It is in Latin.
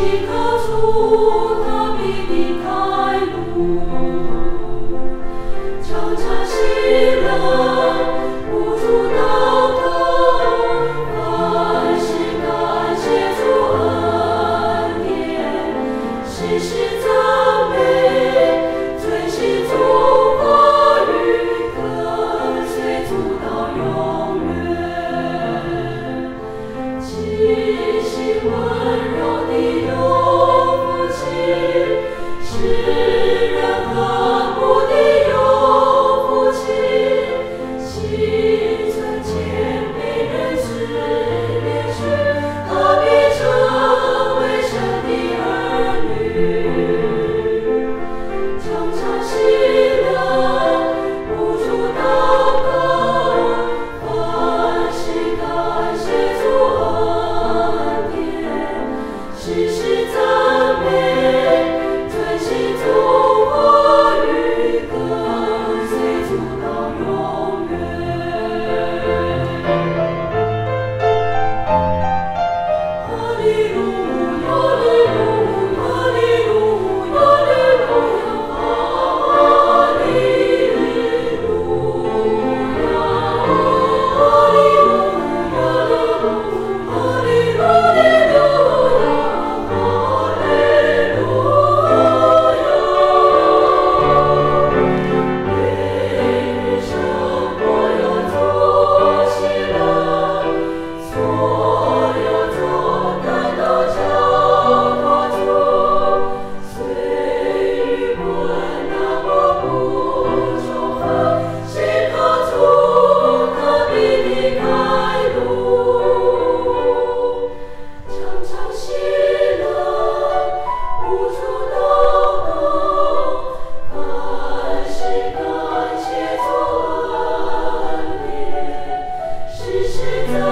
Musica tua meditare 不要离。Jesus.